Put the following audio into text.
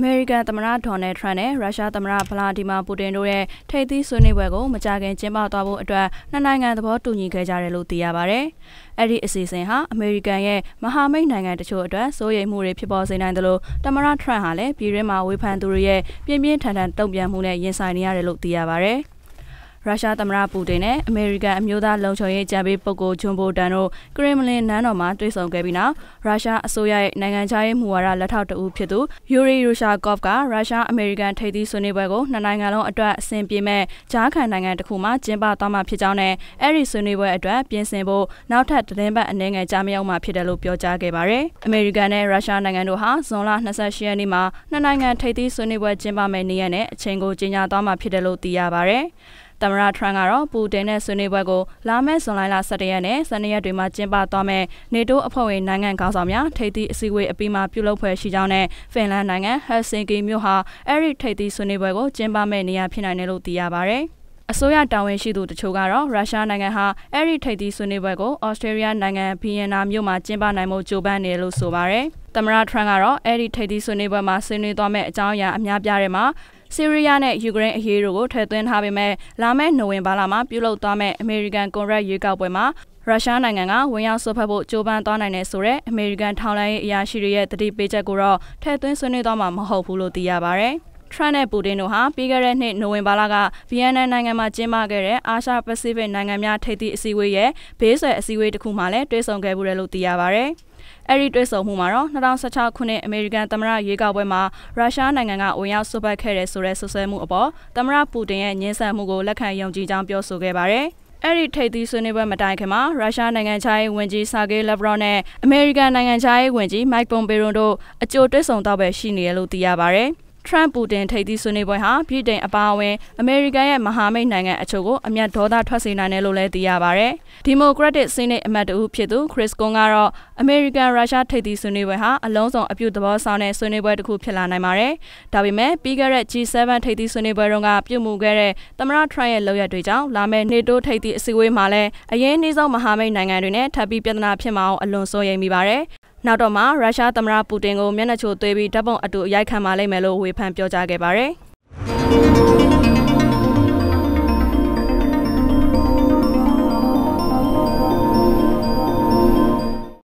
မေရိကန်သမ္မတဒေါ်နယ်ထရန့်နဲ့ရုရှားသမ္မတဗလာဒီမာပူတင်တို့ရဲ့ထိပ်သီးဆွေးနွေးပွဲကိုမကြာခင်ကျင်းပသွားဖို့အတွက်နှစ်နိုင်ငံသဘောတူညီခဲ့ကြတယ်လို့သိရပါဗျ။အဲ့ဒီအစီအစဉ်ဟာအမေရိကန်ရဲ့မဟာမိတ်နိုင်ငံတချို့အတွက်စိုးရိမ်မှုတွေဖြစ်ပေါ်စေနိုင်တယ်လို့သမ္မတထရန့်ဟာလည်းပြည်တွင်းမှာဝေဖန်သူတွေရဲ့ပြင်းပြင်းထန်ထန်တုံ့ပြန်မှုနဲ့ရင်ဆိုင်နေရတယ်လို့သိရပါဗျ။ ရုရှားသမ္မတပူတင်နဲ့အမေရိကန်အမျိုးသားလုံခြုံရေးကြံပေးပုဂ္ဂိုလ်ဂျွန်ဘိုတန်တို့ကရင်မလင်နန်းတော်မှာတွေ့ဆုံခဲ့ပြီးနောက်ရုရှားအစိုးရရဲ့နိုင်ငံခြားရေးမူဝါဒလက်ထောက်တဦးဖြစ်သူယူရီရူရှာကော့ဖ်ကရုရှားအမေရိကန်ထိပ်သီးဆွေးနွေးပွဲကိုနှစ်နိုင်ငံလုံးအတွက်အဆင်ပြေမဲ့ကြားခံနိုင်ငံတစ်ခုမှကျင်းပသွားမှာဖြစ်ကြောင်းနဲ့အဲ့ဒီဆွေးနွေးပွဲအတွက်ပြင်ဆင်ဖို့နောက်ထပ်သတင်းပတ်အနေငယ်ကြားမရောက်မှာဖြစ်တယ်လို့ပြောကြားခဲ့ပါတယ်။အမေရိကန်နဲ့ရုရှားနိုင်ငံတို့ဟာဇွန်လ28ရက်နေ့မှာနှစ်နိုင်ငံထိပ်သီးဆွေးနွေးပွဲကျင်းပမယ့်နေ့ရက်နဲ့အချိန်ကိုကြေညာသွားမှာဖြစ်တယ်လို့သိရပါတယ်။ သမ္မတထရန့်ကတော့ပူတင်နဲ့ဆွေးနွေးပွဲကိုလာမယ့်ဇွန်လ17ရက်နဲ့12ရက်တွေမှာကျင်းပသွားမယ့်နေတိုးအဖွဲ့ဝင်နိုင်ငံခေါင်းဆောင်များထိပ်သီးအစည်းအဝေးအပြီးမှာပြုလုပ်ဖွဲ့ရှိကြောင်းနဲ့ဖင်လန်နိုင်ငံဟက်ဆင်ကီမြို့ဟာအဲ့ဒီထိပ်သီးဆွေးနွေးပွဲကိုကျင်းပမယ့်နေရာဖြစ်နိုင်တယ်လို့သိရပါဗျ။အစိုးရတာဝန်ရှိသူတချို့ကတော့ရုရှားနိုင်ငံဟာအဲ့ဒီထိပ်သီးဆွေးနွေးပွဲကိုဩစတြေးလျနိုင်ငံဗီယင်နာမြို့မှာကျင်းပနိုင်မှုကြိုးပမ်းနေလို့ဆိုပါရယ်။သမ္မတထရန့်ကတော့အဲ့ဒီထိပ်သီးဆွေးနွေးပွဲမှာဆွေးနွေးသွားမယ့်အကြောင်းအရာအများပြားတွေမှာ ဆီးရီးယားနဲ့ယူကရိန်းအရေးတို့ကိုထည့်သွင်းထားပေမဲ့လာမယ့်နိုဝင်ဘာလမှာပြုလုပ်သွားမယ့်အမေရိကန်ကွန်ရက်ရွေးကောက်ပွဲမှာရုရှားနိုင်ငံကဝင်ရောက်ဆွတ်ဖက်ဖို့ကြိုးပမ်းသွားနိုင်တဲ့ဆိုတဲ့အမေရိကန်ထောက်လှမ်းရေးအရာရှိတွေရဲ့တတိပေးချက်ကိုတော့ထည့်သွင်းဆွေးနွေးသွားမှာမဟုတ်ဘူးလို့သိရပါဗျ။ထရန့်နဲ့ပူတင်တို့ဟာပြီးခဲ့တဲ့နှစ်နိုဝင်ဘာလကဗီယက်နမ်နိုင်ငံမှာကျင်းပခဲ့တဲ့အာရှပစိဖိတ်နိုင်ငံများထိပ်သီးအစည်းအဝေးရဲ့ဘေးဆွယ်အစည်းအဝေးတစ်ခုမှလည်းတွေ့ဆုံခဲ့မှုတယ်လို့သိရပါဗျ။ အဲ့ဒီတွေ့ဆုံမှုမှာတော့2016ခုနှစ်အမေရိကန်သမ္မတရွေးကောက်ပွဲမှာရုရှားနိုင်ငံကဝင်ရောက်ဆွပတ်ခဲ့တဲ့ဆိုတဲ့ဆွဆွဲမှုအပေါ်သမ္မတပူတင်ရဲ့ညှင်းဆန်မှုကိုလက်ခံယုံကြည်ကြောင်းပြောဆိုခဲ့ပါတယ်။အဲ့ဒီထိပ်သီးဆွေးနွေးပွဲမတိုင်ခင်မှာရုရှားနိုင်ငံခြားရေးဝန်ကြီးဆာဂေးလက်ဗရော့နဲ့အမေရိကန်နိုင်ငံခြားရေးဝန်ကြီးမိုက်ပွန်ပေရွန်တို့အကြိုတွေ့ဆုံတော့ပဲရှိနေတယ်လို့သိရပါဗျ။ ထရန့်ပူတင်ထိပ်သီးဆွေးနွေးပွဲဟာပြည်တိုင်အပါအဝင်အမေရိကန်ရဲ့မဟာမိတ်နိုင်ငံအချို့ကိုအမျက်ဒေါသထွက်စေနိုင်တယ်လို့လည်းသိရပါဗျ။ဒီမိုကရက်တစ်စီးနိတ်အမတ်တူဖြစ်သူခရစ်ကွန်ကတော့အမေရိကန်ရုရှားထိပ်သီးဆွေးနွေးပွဲဟာအလုံးစုံအပြုသဘောဆောင်တဲ့ဆွေးနွေးပွဲတစ်ခုဖြစ်လာနိုင်ပါတယ်။ဒါပေမဲ့ပြီးခဲ့တဲ့ G7 ထိပ်သီးဆွေးနွေးပွဲတုန်းကပြုမှုခဲ့တဲ့သမ္မတထရန့်ရဲ့လုပ်ရက်တွေကြောင့်လာမယ့်နေတိုးထိပ်သီးအစည်းအဝေးမှာလည်းအရင်နှီးဆုံးမဟာမိတ်နိုင်ငံတွေနဲ့ထပ်ပြီးပြဿနာဖြစ်မှာအောင်အလွန်စိုးရိမ်မိပါတယ် နောက်တော့မှရုရှားသမ္မတပူတင်ကိုမျက်နှာချိုသွေးပြီးဓာတ်ပုံအတူအရိုက်ခံပါလိမ့်မယ်လို့ဝေဖန်ပြောကြားခဲ့ပါတယ်။